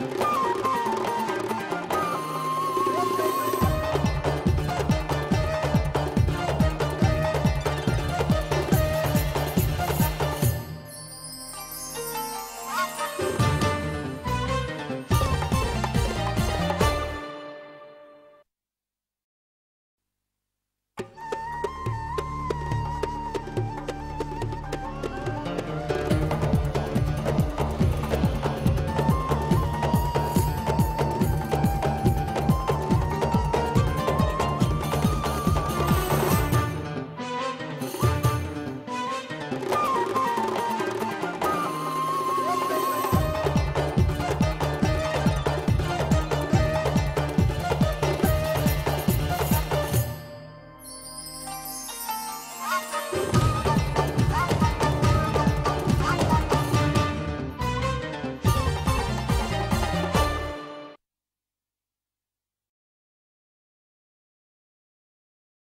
Bye.